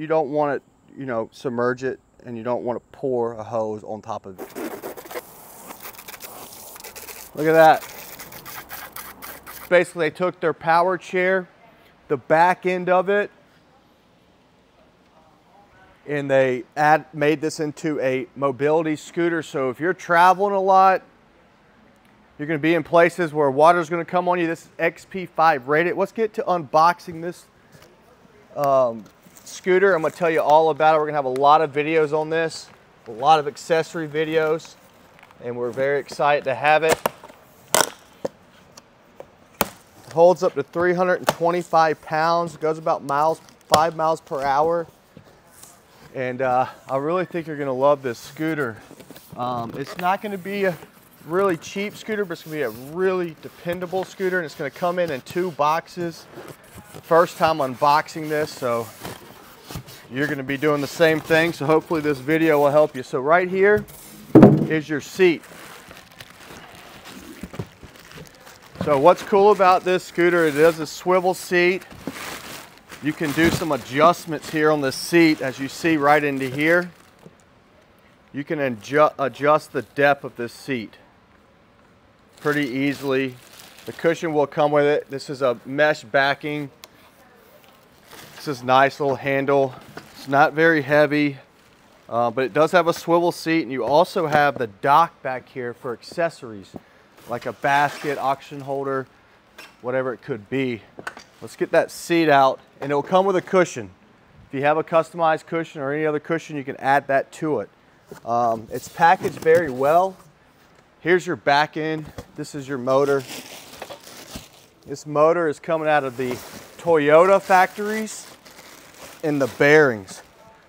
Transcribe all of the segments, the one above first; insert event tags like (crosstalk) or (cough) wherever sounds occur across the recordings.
you don't want it, you know, submerge it and you don't want to pour a hose on top of it. Look at that. Basically, they took their power chair, the back end of it, and they add, made this into a mobility scooter. So if you're traveling a lot, you're gonna be in places where water's gonna come on you. This is IPX5 rated. Let's get to unboxing this um, scooter. I'm gonna tell you all about it. We're gonna have a lot of videos on this, a lot of accessory videos, and we're very excited to have it. it holds up to 325 pounds, goes about miles, five miles per hour. And uh, I really think you're gonna love this scooter. Um, it's not gonna be a really cheap scooter, but it's gonna be a really dependable scooter and it's gonna come in in two boxes. First time unboxing this, so you're gonna be doing the same thing. So hopefully this video will help you. So right here is your seat. So what's cool about this scooter, it is a swivel seat. You can do some adjustments here on the seat as you see right into here. You can adjust, the depth of this seat pretty easily. The cushion will come with it. This is a mesh backing. This is nice little handle. It's not very heavy, uh, but it does have a swivel seat and you also have the dock back here for accessories like a basket, auction holder, whatever it could be. Let's get that seat out and it'll come with a cushion. If you have a customized cushion or any other cushion, you can add that to it. Um, it's packaged very well. Here's your back end. This is your motor. This motor is coming out of the Toyota factories in the bearings.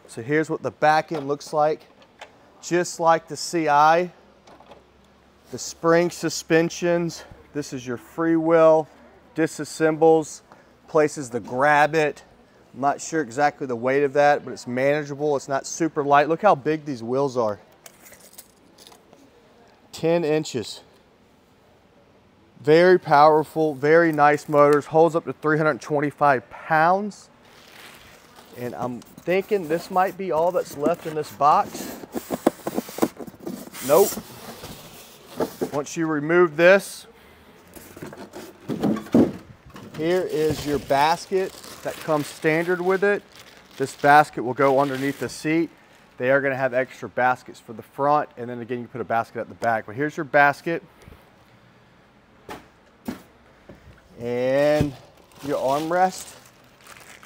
So here's what the back end looks like. Just like the CI, the spring suspensions. This is your free freewheel, disassembles, places to grab it. I'm not sure exactly the weight of that, but it's manageable. It's not super light. Look how big these wheels are. 10 inches. Very powerful, very nice motors. Holds up to 325 pounds. And I'm thinking this might be all that's left in this box. Nope. Once you remove this, here is your basket that comes standard with it. This basket will go underneath the seat. They are gonna have extra baskets for the front and then again you put a basket at the back. But here's your basket. And your armrest.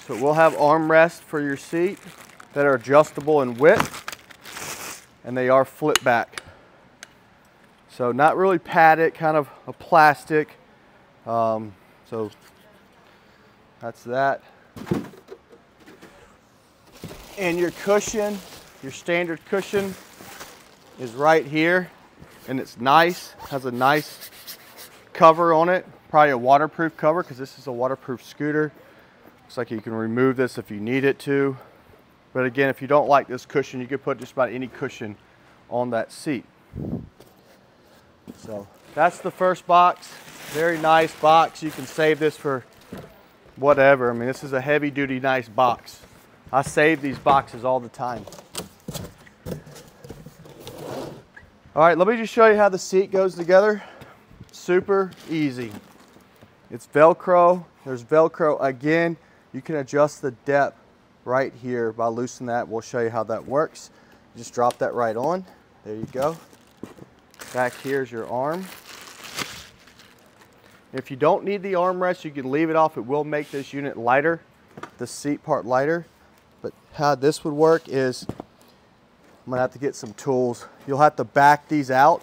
So we'll have armrests for your seat that are adjustable in width and they are flip back. So not really padded, kind of a plastic. Um, so that's that. And your cushion, your standard cushion is right here and it's nice, has a nice cover on it, probably a waterproof cover because this is a waterproof scooter. Looks like you can remove this if you need it to. But again, if you don't like this cushion, you could put just about any cushion on that seat. So that's the first box. Very nice box. You can save this for whatever. I mean, this is a heavy duty, nice box. I save these boxes all the time. All right, let me just show you how the seat goes together. Super easy. It's Velcro. There's Velcro again. You can adjust the depth right here by loosening that. We'll show you how that works. Just drop that right on. There you go. Back here is your arm. If you don't need the armrest, you can leave it off. It will make this unit lighter, the seat part lighter. But how this would work is, I'm gonna have to get some tools. You'll have to back these out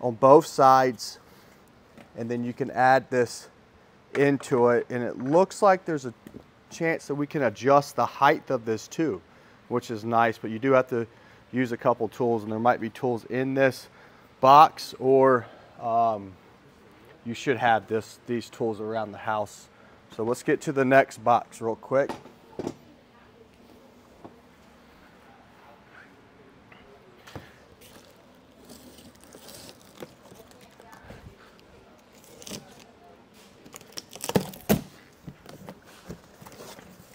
on both sides and then you can add this into it and it looks like there's a chance that we can adjust the height of this too which is nice but you do have to use a couple tools and there might be tools in this box or um, you should have this, these tools around the house. So let's get to the next box real quick.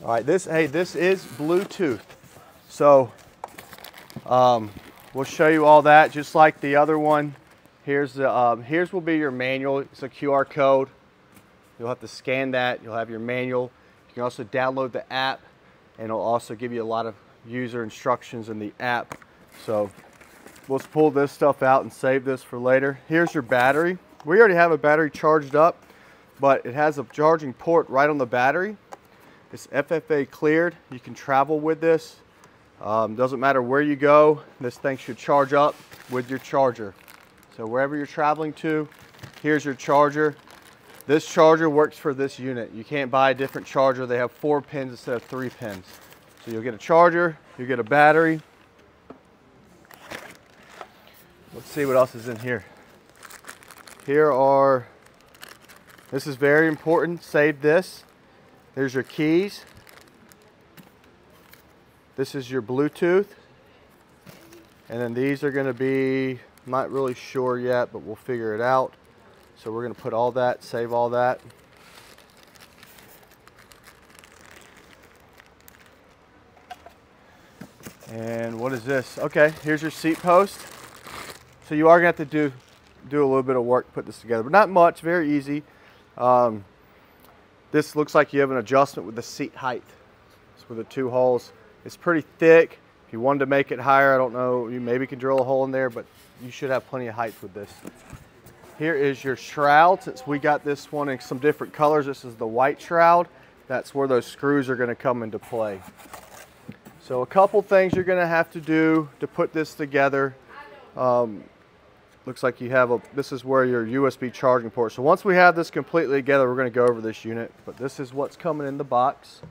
All right, this, hey, this is Bluetooth. So um, we'll show you all that just like the other one. Here's the, um, here's will be your manual. It's a QR code. You'll have to scan that. You'll have your manual. You can also download the app and it'll also give you a lot of user instructions in the app. So let's pull this stuff out and save this for later. Here's your battery. We already have a battery charged up, but it has a charging port right on the battery. It's FAA cleared. You can travel with this. Um, doesn't matter where you go, this thing should charge up with your charger. So wherever you're traveling to, here's your charger. This charger works for this unit. You can't buy a different charger. They have four pins instead of three pins. So you'll get a charger, you get a battery. Let's see what else is in here. Here are, this is very important, save this. There's your keys. This is your Bluetooth. And then these are gonna be, not really sure yet, but we'll figure it out. So we're gonna put all that, save all that. And what is this? Okay, here's your seat post. So you are gonna have to do, do a little bit of work put this together, but not much, very easy. Um, this looks like you have an adjustment with the seat height. It's with the two holes. It's pretty thick. If you wanted to make it higher, I don't know, you maybe can drill a hole in there, but you should have plenty of height with this. Here is your shroud. Since we got this one in some different colors, this is the white shroud. That's where those screws are gonna come into play. So a couple things you're gonna have to do to put this together. Um, looks like you have a, this is where your USB charging port. So once we have this completely together, we're gonna go over this unit, but this is what's coming in the box.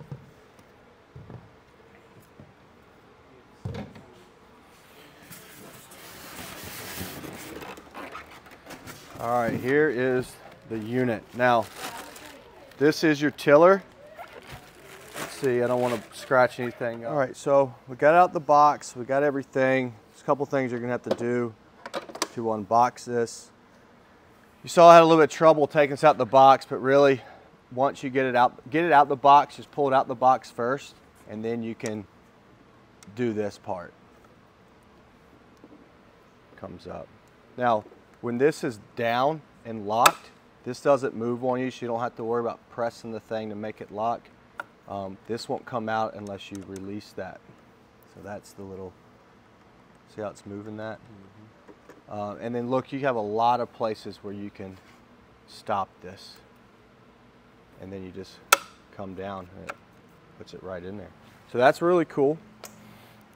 All right, here is the unit. Now, this is your tiller. Let's see, I don't want to scratch anything. All right, so we got out the box, we got everything. There's a couple things you're gonna have to do to unbox this. You saw I had a little bit of trouble taking this out of the box, but really, once you get it out, get it out the box, just pull it out the box first, and then you can do this part. Comes up. Now, when this is down and locked, this doesn't move on you, so you don't have to worry about pressing the thing to make it lock. Um, this won't come out unless you release that. So that's the little, see how it's moving that? Uh, and then look, you have a lot of places where you can stop this. And then you just come down and it puts it right in there. So that's really cool.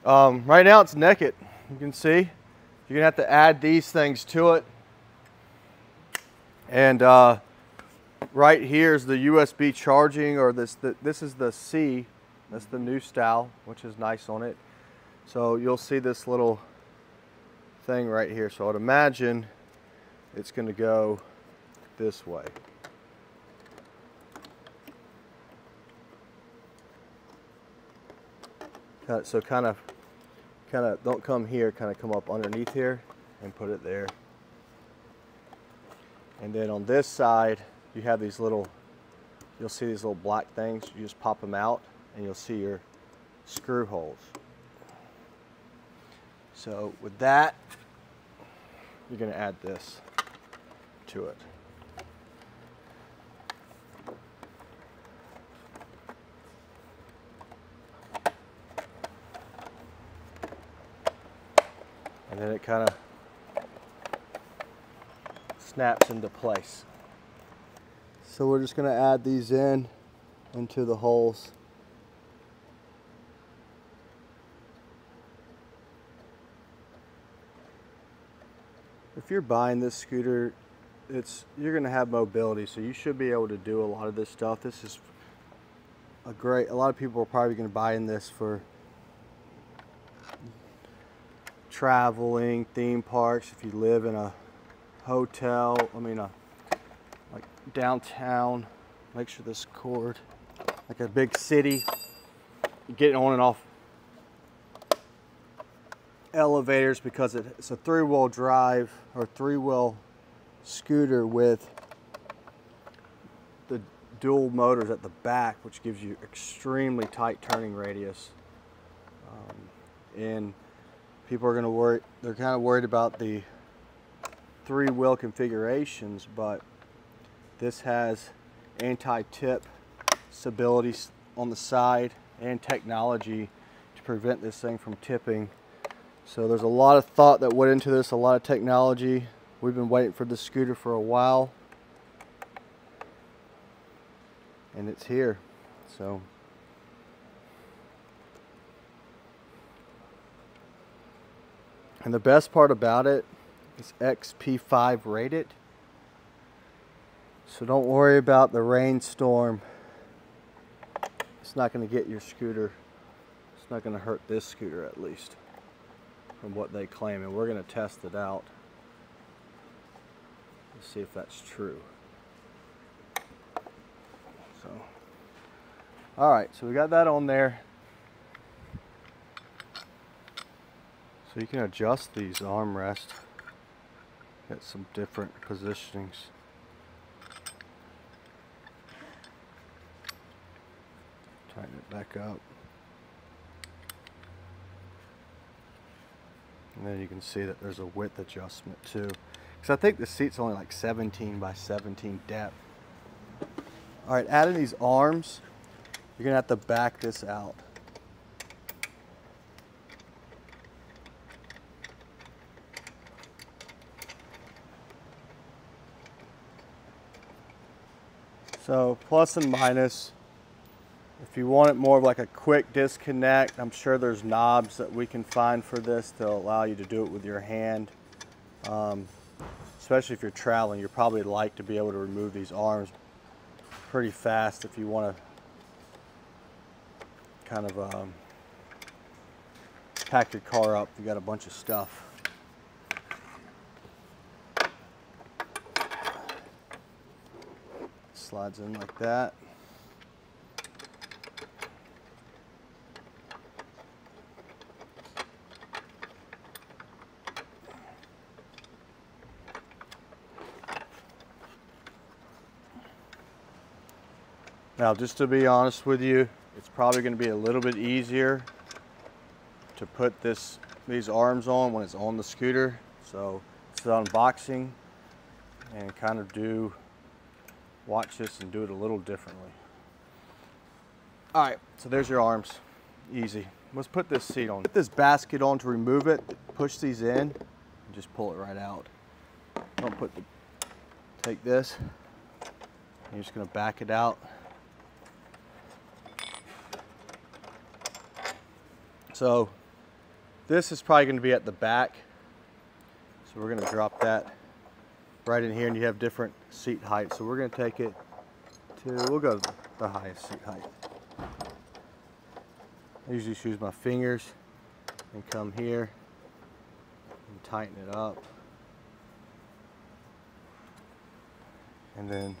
Um, right now it's naked. You can see. You're gonna have to add these things to it. And uh, right here is the USB charging, or this, the, this is the C. That's the new style, which is nice on it. So you'll see this little thing right here. So I'd imagine it's going to go this way. So kind of, kind of don't come here, kind of come up underneath here and put it there. And then on this side, you have these little, you'll see these little black things. You just pop them out and you'll see your screw holes. So with that, you're going to add this to it. And then it kind of snaps into place. So we're just going to add these in into the holes. If you're buying this scooter, it's you're to have mobility, so you should be able to do a lot of this stuff. This is a great. A lot of people are probably to buy in this for traveling, theme parks. If you live in a hotel, I mean, a like downtown. Make sure this cord, like a big city, getting on and off elevators because it's a three-wheel drive or three-wheel scooter with the dual motors at the back, which gives you extremely tight turning radius. Um, and people are going to worry, they're kind of worried about the three wheel configurations, but this has anti-tip stability on the side and technology to prevent this thing from tipping. So there's a lot of thought that went into this, a lot of technology. We've been waiting for this scooter for a while. And it's here. So And the best part about it is IPX5 rated. So don't worry about the rainstorm. It's not going to get your scooter. It's not going to hurt this scooter at least from what they claim. And we're going to test it out. Let's see if that's true. So, all right, so we got that on there. So you can adjust these armrests. Get some different positionings. Tighten it back up. And then you can see that there's a width adjustment too. Because I think the seat's only like 17 by 17 depth. All right, adding these arms, you're gonna have to back this out. So plus and minus. If you want it more of like a quick disconnect, I'm sure there's knobs that we can find for this to allow you to do it with your hand. Um, especially if you're traveling, you're probably like to be able to remove these arms pretty fast if you want to kind of um, pack your car up. You got a bunch of stuff. Slides in like that. Now, just to be honest with you, it's probably going to be a little bit easier to put this these arms on when it's on the scooter. So it's unboxing and kind of do watch this and do it a little differently. All right, so there's your arms, easy. Let's put this seat on. Put this basket on to remove it, push these in, and just pull it right out. Don't put the, take this, you're just gonna back it out. So this is probably gonna be at the back. So we're gonna drop that right in here and you have different seat heights. So we're going to take it to, we'll go to the highest seat height. I usually just use my fingers and come here and tighten it up. And then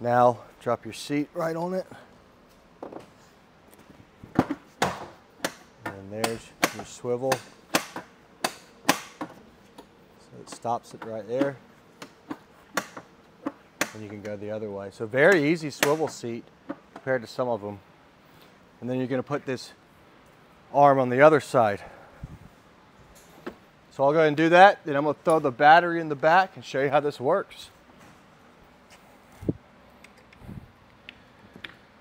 now drop your seat right on it. And there's your swivel. So it stops it right there and you can go the other way. So very easy swivel seat compared to some of them. And then you're gonna put this arm on the other side. So I'll go ahead and do that. Then I'm gonna throw the battery in the back and show you how this works.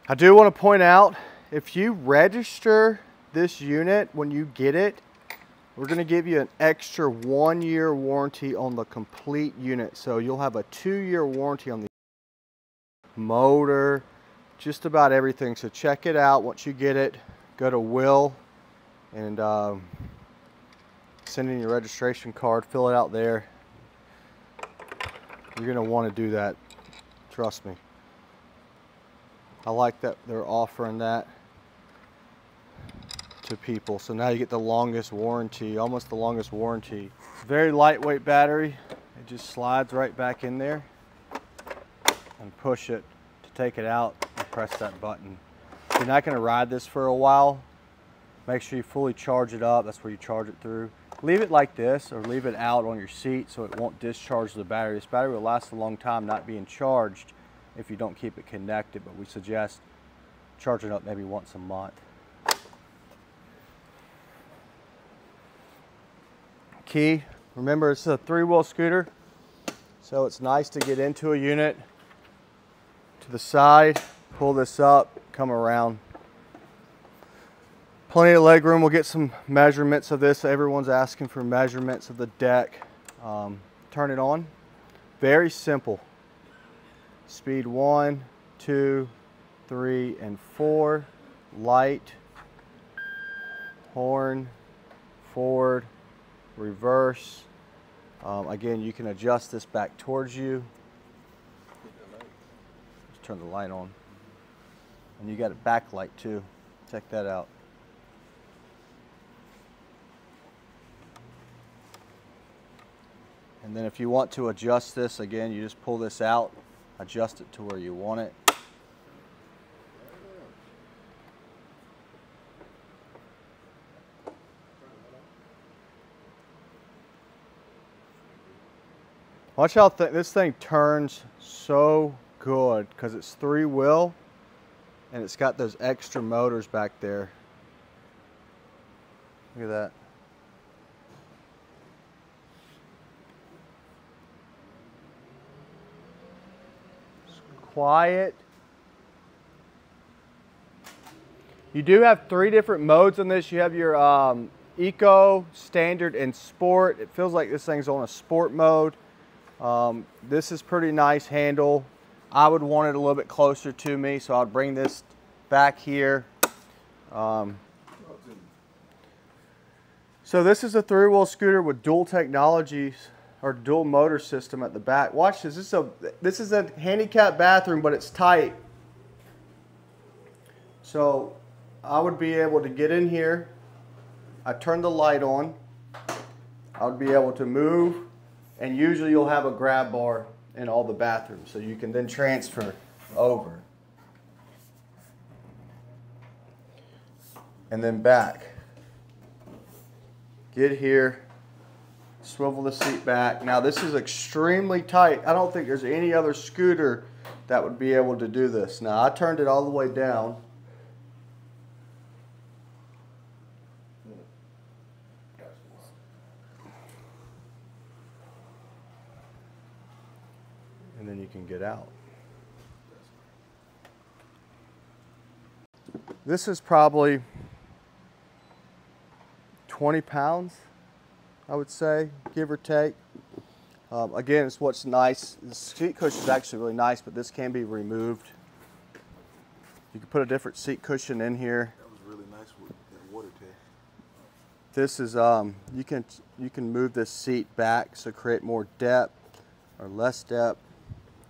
I do want to point out, if you register this unit when you get it, we're going to give you an extra one year warranty on the complete unit. So you'll have a two year warranty on the motor, just about everything. So check it out. Once you get it, go to WHILL and um, send in your registration card, fill it out there. You're going to want to do that. Trust me. I like that they're offering that to people. So now you get the longest warranty, almost the longest warranty. Very lightweight battery. It just slides right back in there and push it to take it out and press that button. You're not going to ride this for a while, make sure you fully charge it up. That's where you charge it through. Leave it like this or leave it out on your seat so it won't discharge the battery. This battery will last a long time not being charged if you don't keep it connected, but we suggest charging up maybe once a month. Key, remember it's a three-wheel scooter, so it's nice to get into a unit, to the side, pull this up, come around. Plenty of leg room. We'll get some measurements of this. Everyone's asking for measurements of the deck. Um, turn it on. Very simple. Speed one, two, three, and four. Light, horn, forward, reverse. Um, again, you can adjust this back towards you. Just turn the light on. And you got a backlight too. Check that out. And then if you want to adjust this, again, you just pull this out, adjust it to where you want it. Watch how th this thing turns so good because it's three wheel and it's got those extra motors back there. Look at that. quiet. You do have three different modes on this. You have your um, Eco, Standard, and Sport. It feels like this thing's on a Sport mode. Um, this is pretty nice handle. I would want it a little bit closer to me, so I'll bring this back here. Um, so this is a three-wheel scooter with dual technologies or dual motor system at the back. Watch this. This is a this is a handicap bathroom, but it's tight. So I would be able to get in here. I turn the light on. I would be able to move, and usually you'll have a grab bar in all the bathrooms, so you can then transfer over. And then back. Get here swivel the seat back. Now this is extremely tight. I don't think there's any other scooter that would be able to do this. Now I turned it all the way down. Can get out. This is probably 20 pounds. I would say, give or take. Um, again, it's what's nice. The seat cushion is actually really nice, but this can be removed. You can put a different seat cushion in here. That was really nice with that water tank. This is um, you can you can move this seat back so create more depth or less depth.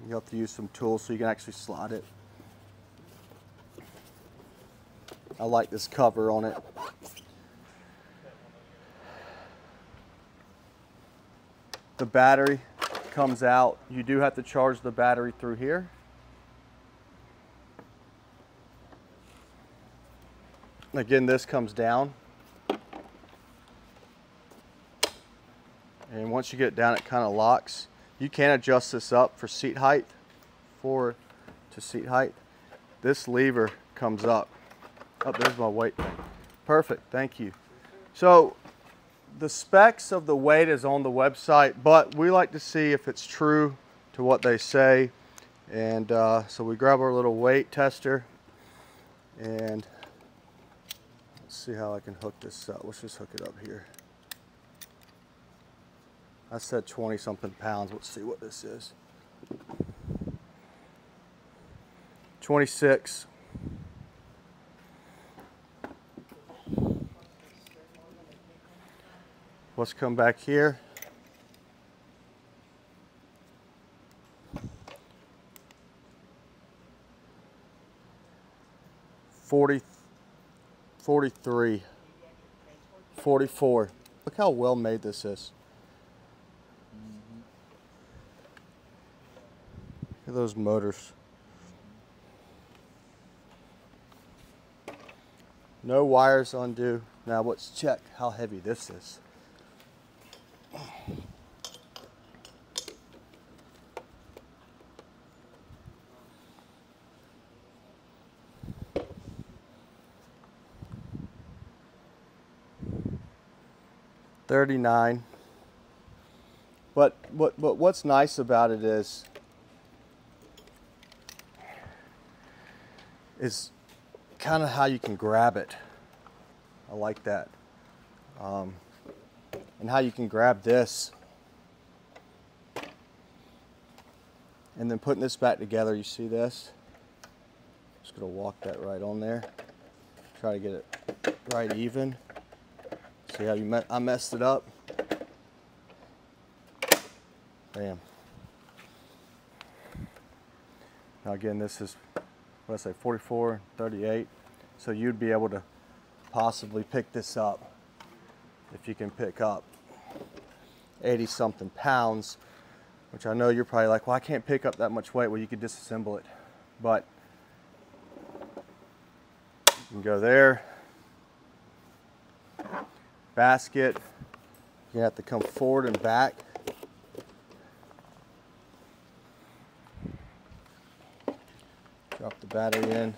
You have to use some tools so you can actually slide it. I like this cover on it. the battery comes out. You do have to charge the battery through here. Again, this comes down. And once you get down, it kind of locks. You can adjust this up for seat height, forward to seat height. This lever comes up. Oh, there's my weight thing. Perfect, thank you. So the specs of the weight is on the website, but we like to see if it's true to what they say. And uh, so we grab our little weight tester and let's see how I can hook this up. Let's just hook it up here. I said 20 something pounds. Let's see what this is. 26. Let's come back here. Forty, forty-three, forty-four. Look how well made this is. at those motors. No wires undo. Now let's check how heavy this is. Thirty-nine. But what but what's nice about it is is kind of how you can grab it. I like that. Um, and how you can grab this. And then putting this back together, you see this? Just gonna walk that right on there. Try to get it right even. See how you I messed it up? Bam. Now again, this is, I say, 44, 38. So you'd be able to possibly pick this up if you can pick up 80 something pounds, which I know you're probably like, well, I can't pick up that much weight. Well, you could disassemble it. But you can go there, basket, you have to come forward and back. Drop the battery in,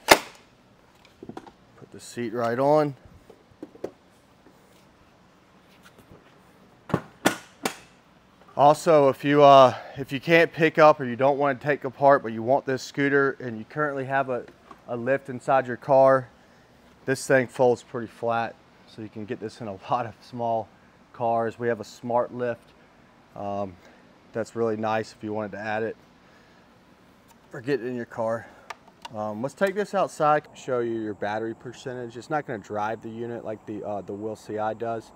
put the seat right on. Also, if you uh, if you can't pick up or you don't want to take apart, but you want this scooter and you currently have a, a lift inside your car, this thing folds pretty flat, so you can get this in a (laughs) lot of small cars. We have a smart lift um, that's really nice if you wanted to add it or get it in your car. Um, let's take this outside, show you your battery percentage. It's not going to drive the unit like the uh, the WHILL Ci does.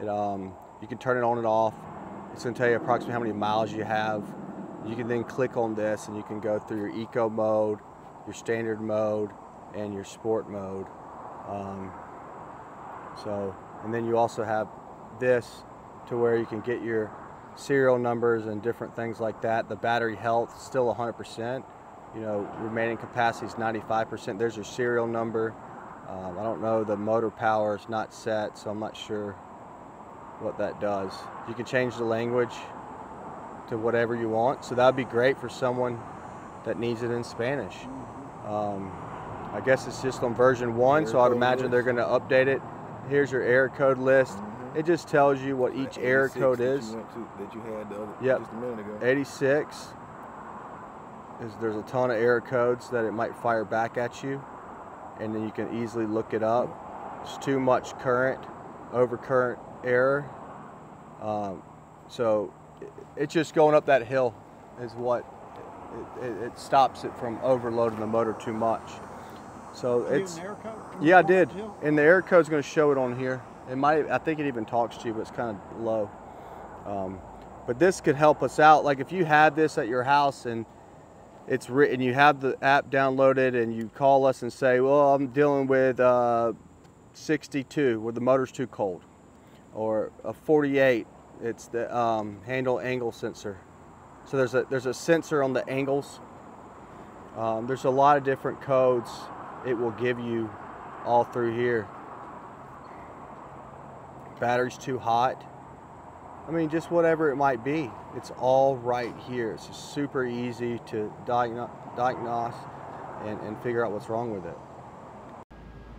It, um, you can turn it on and off it's going to tell you approximately how many miles you have. You can then click on this and you can go through your eco mode, your standard mode, and your sport mode. Um, so, and then you also have this to where you can get your serial numbers and different things like that. The battery health still 100%. You know, remaining capacity is 95%. There's your serial number. Um, I don't know, the motor power is not set, so I'm not sure what that does. You can change the language to whatever you want. So that would be great for someone that needs it in Spanish. Um, I guess it's just on version one, so I'd imagine list. they're going to update it. Here's your error code list. Mm-hmm. It just tells you what each error code is. You, to, that you had the other, yep. just a minute ago. 86. Is, there's a ton of error codes that it might fire back at you, and then you can easily look it up. It's too much current, over current error. Um, so it's just going up that hill is what it, it, it, stops it from overloading the motor too much. So it's yeah, I did, and the error code is going to show it on here. It might, I think it even talks to you, but it's kind of low. Um, but this could help us out. Like if you had this at your house and it's written, you have the app downloaded, and you call us and say, "Well, I'm dealing with uh, 62, where the motor's too cold." or a 48 it's the um, handle angle sensor. So there's a there's a sensor on the angles. Um, there's a lot of different codes it will give you all through here. Battery's too hot I mean just whatever it might be. It's all right here. It's super easy to diagnose, and, and figure out what's wrong with it.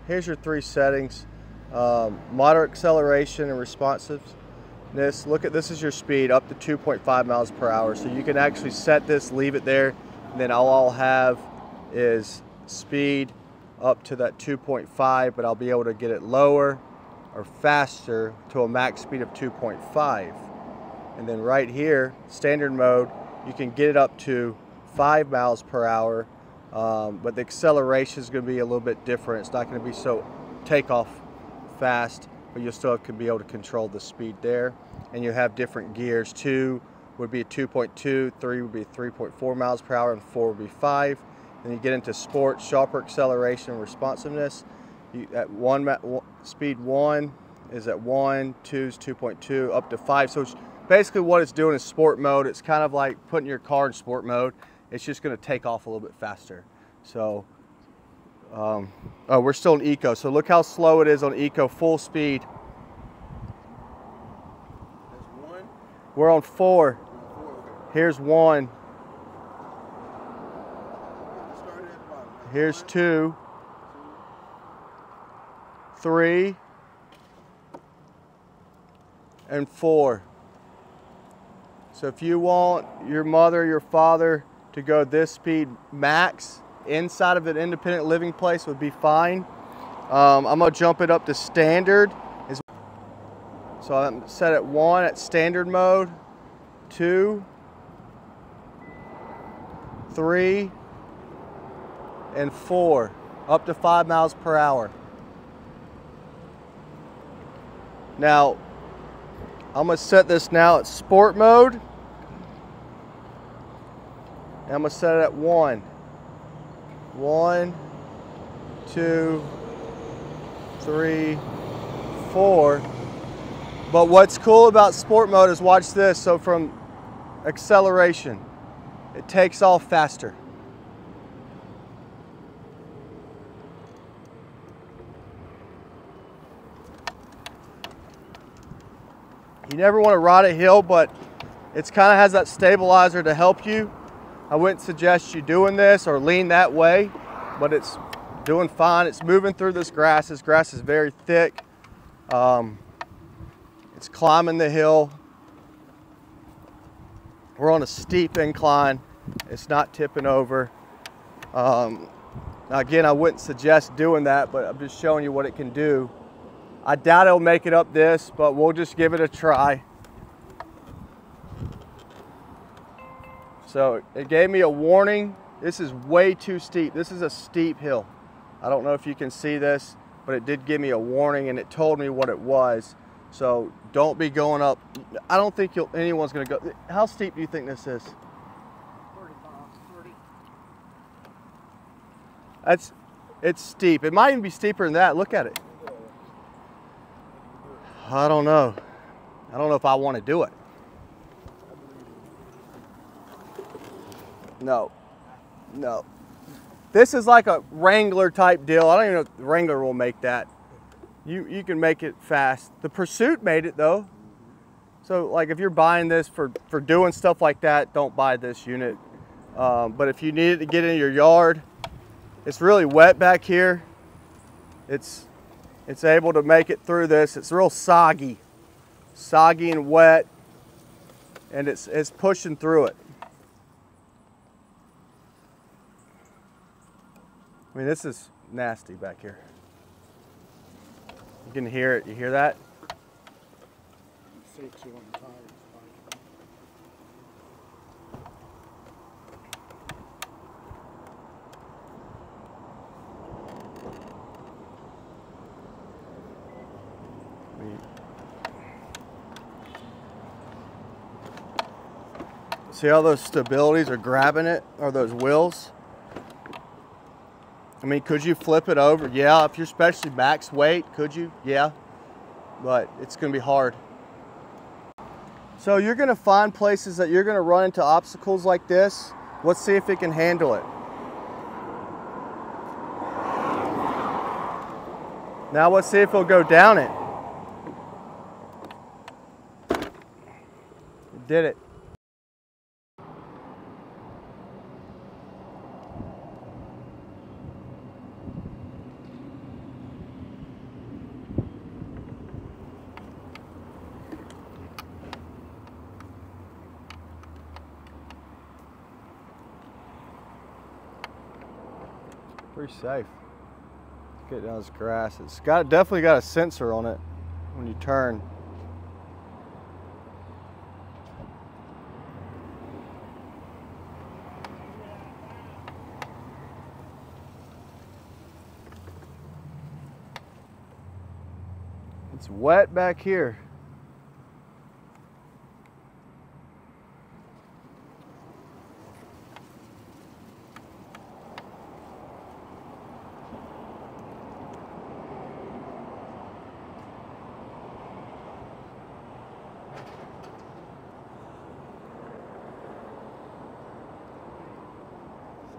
Here's your three settings. Um, moderate acceleration and responsiveness. Look at this is your speed up to 2.5 miles per hour. So you can actually set this, leave it there, and then all I'll have is speed up to that 2.5, but I'll be able to get it lower or faster to a max speed of 2.5. And then right here, standard mode, you can get it up to five miles per hour, um, but the acceleration is going to be a little bit different. It's not going to be so takeoff fast, but you still can be able to control the speed there. And you have different gears. Two would be 2.2, three would be 3.4 miles per hour, and four would be five. Then you get into sport, sharper acceleration, responsiveness. You, at one speed one is at one, two is 2.2, up to five. So basically what it's doing is sport mode. It's kind of like putting your car in sport mode. It's just going to take off a little bit faster. So um, oh, we're still in eco. So look how slow it is on eco, full speed. One. We're on four. Here's one. Here's two. Three. and four. So if you want your mother, your father to go this speed max, inside of an independent living place would be fine. Um, I'm gonna jump it up to standard. So I'm set at one at standard mode, two, three, and four, up to five miles per hour. Now, I'm gonna set this now at sport mode. And I'm gonna set it at one. One, two, three, four. But what's cool about sport mode is watch this. So from acceleration, it takes off faster. Never want to ride a hill, but it's kind of has that stabilizer to help you. I wouldn't suggest you doing this or lean that way, but it's doing fine. It's moving through this grass. This grass is very thick. Um, it's climbing the hill. We're on a steep incline. It's not tipping over. Um, again, I wouldn't suggest doing that, but I'm just showing you what it can do. I doubt it'll make it up this, but we'll just give it a try. So it gave me a warning. This is way too steep. This is a steep hill. I don't know if you can see this, but it did give me a warning and it told me what it was. So don't be going up. I don't think anyone's gonna go. How steep do you think this is? 30. That's, it's steep. It might even be steeper than that. Look at it. I don't know. I don't know if I want to do it. No, no. This is like a Wrangler type deal. I don't even know if Wrangler will make that. You, you can make it fast. The Pursuit made it though. So like if you're buying this for, for doing stuff like that, don't buy this unit. Um, but if you need it to get in your yard, it's really wet back here. It's it's able to make it through this. It's real soggy, soggy and wet, and it's, it's pushing through it. I mean, this is nasty back here. You can hear it. You hear that? See how those stabilities are grabbing it, or those wheels? I mean, could you flip it over? Yeah, if you're especially max weight, could you? Yeah, but it's gonna be hard. So you're gonna find places that you're gonna run into obstacles like this. Let's see if it can handle it. Now let's see if it'll go down it. It did it. Safe. Get down this grass. It's got definitely got a sensor on it when you turn. It's wet back here.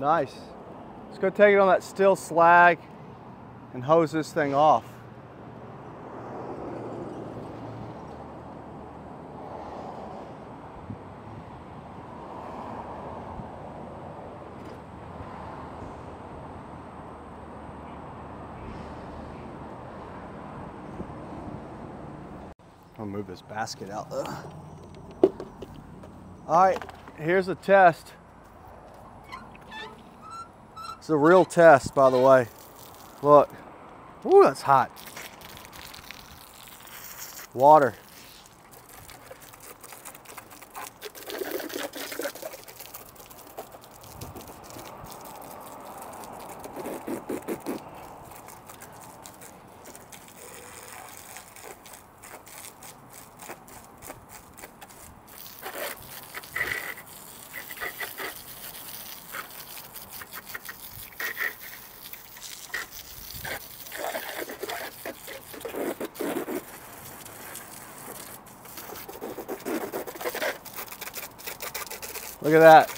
Nice. Let's go take it on that steel slag and hose this thing off. I'll move this basket out though. All right, here's a test. A real test, by the way. Look. Ooh, that's hot. Water. Look at that.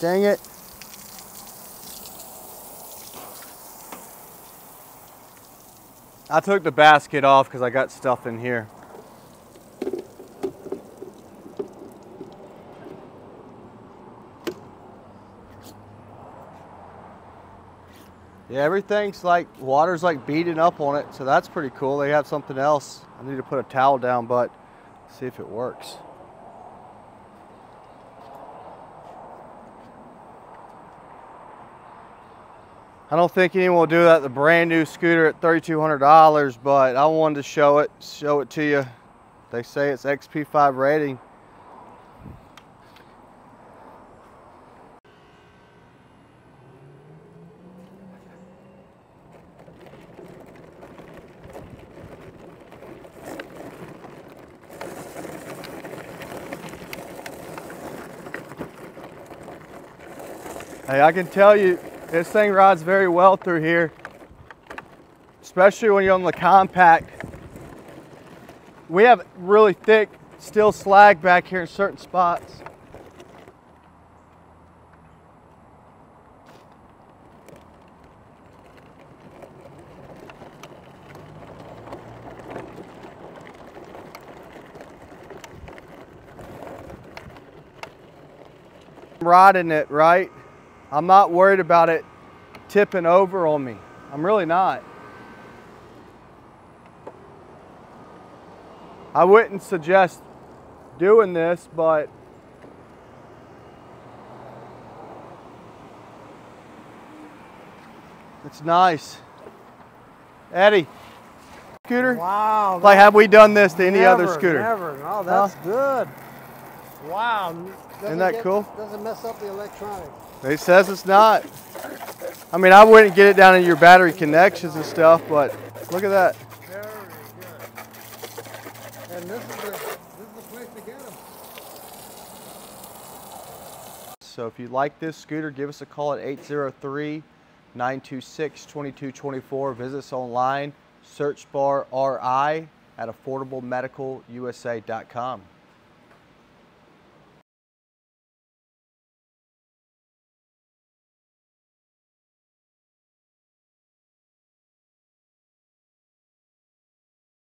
Dang it. I took the basket off because I got stuff in here. Yeah, everything's like, water's like beating up on it, so that's pretty cool. They have something else. I need to put a towel down, but see if it works. I don't think anyone will do that. The brand new scooter at $3,200, but I wanted to show it, show it to you. They say it's IPX5 rating. Hey, I can tell you, this thing rides very well through here, especially when you're on the compact. We have really thick steel slag back here in certain spots. I'm riding it, right? I'm not worried about it tipping over on me. I'm really not. I wouldn't suggest doing this, but it's nice. Eddie, scooter? Wow. Like, have we done this to any other scooter? Never. Oh, that's good. Wow. Doesn't that get- cool? Doesn't mess up the electronics. It says it's not. I mean, I wouldn't get it down in your battery connections and stuff, but look at that. Very good. And this is the this is the place to get them. So if you like this scooter, give us a call at 803-926-2224. Visit us online, search bar RI at affordablemedicalusa.com.